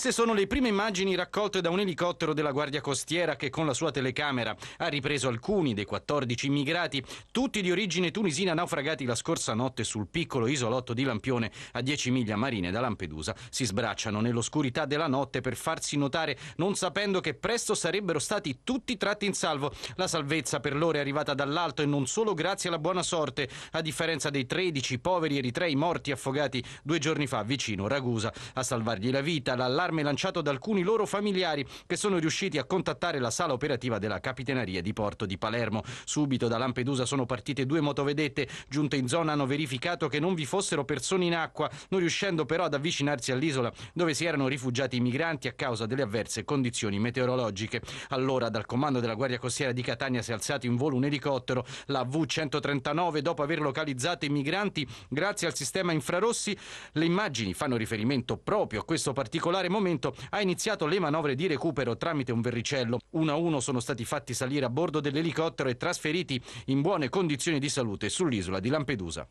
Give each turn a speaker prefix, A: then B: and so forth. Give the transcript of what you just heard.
A: Queste sono le prime immagini raccolte da un elicottero della Guardia Costiera che con la sua telecamera ha ripreso alcuni dei 14 immigrati, tutti di origine tunisina naufragati la scorsa notte sul piccolo isolotto di Lampione a 10 miglia marine da Lampedusa. Si sbracciano nell'oscurità della notte per farsi notare, non sapendo che presto sarebbero stati tutti tratti in salvo. La salvezza per loro è arrivata dall'alto e non solo grazie alla buona sorte, a differenza dei 13 poveri eritrei morti affogati due giorni fa vicino Ragusa. A salvargli la vita, l'allarme allarme lanciato da alcuni loro familiari che sono riusciti a contattare la sala operativa della Capitaneria di Porto di Palermo. Subito da Lampedusa sono partite due motovedette, giunte in zona hanno verificato che non vi fossero persone in acqua, non riuscendo però ad avvicinarsi all'isola dove si erano rifugiati i migranti a causa delle avverse condizioni meteorologiche. Allora dal comando della Guardia Costiera di Catania si è alzato in volo un elicottero, la V139, dopo aver localizzato i migranti grazie al sistema infrarossi. Le immagini fanno riferimento proprio a questo particolare momento ha iniziato le manovre di recupero tramite un verricello. Uno a uno sono stati fatti salire a bordo dell'elicottero e trasferiti in buone condizioni di salute sull'isola di Lampedusa.